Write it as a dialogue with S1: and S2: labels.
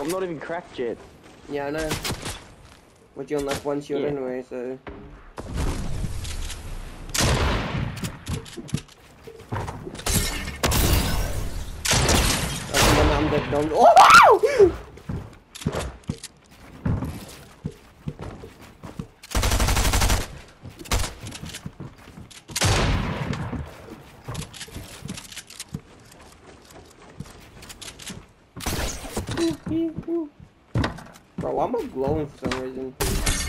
S1: I'm not even cracked yet.
S2: Yeah, I know. But you unlock one shield
S1: Yeah.
S2: anyway, so. I'm dead. Oh! Bro, why am I glowing for some reason?